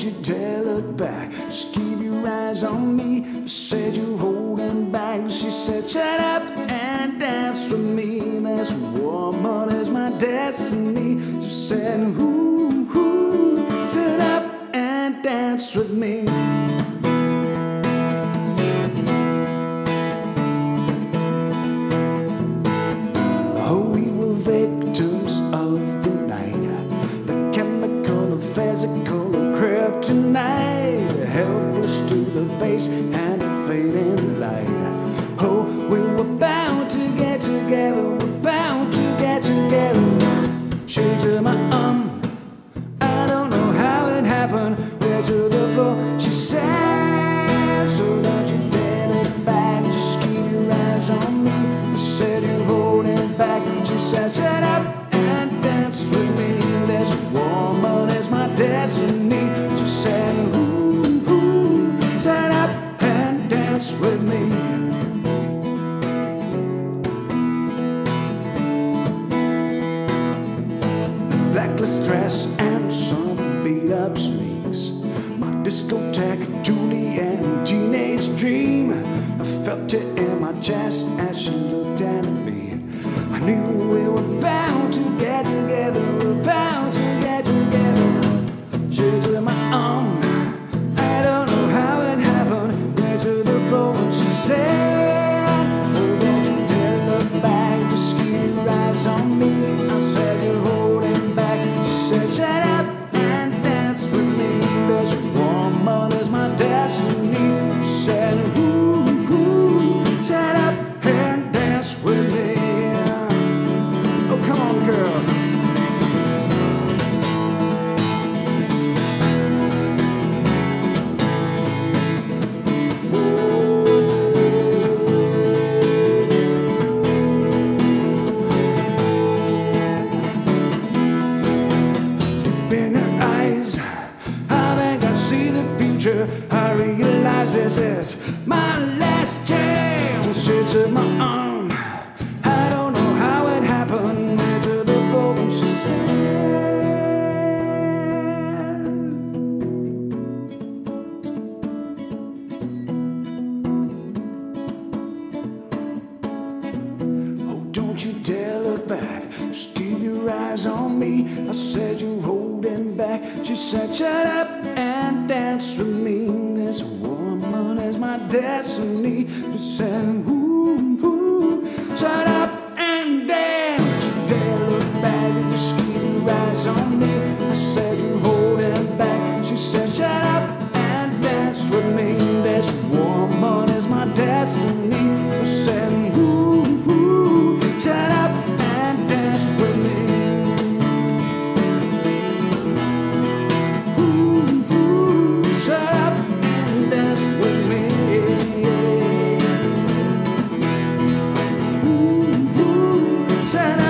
don't you dare look back. Just keep your eyes on me. Said you're holding back. She said, Shut up and dance with me. This woman is my destiny. She said, Ooh, ooh, shut up and dance with me. Helpless to the bass and the fading light. Oh, we were bound to get together. We're bound to get together. She took my arm. I don't know how it happened. Where to the floor. She said, So don't you dare look back. Just keep your eyes on me. I said you're holding back. She said, Shut up and dance with me. This woman is my destiny. She said, me. dress and some beat up sneaks. My discotheque, Juliet teenage dream. I felt it in my chest as she looked down at me. I knew we were bound to get together, future. I realize this is my last chance. She took my arm. I don't know how it happened. Went to the and she said. Oh, don't you dare look back. Just keep your eyes on me. I said you're holding back. She said, Shut up and dance with me. This woman is my destiny. She said, Ooh, ooh, shut up and dance. She dare look back and just keep eyes on me. I said, You're holding back. She said, Shut up and dance with me. This woman is my destiny. and I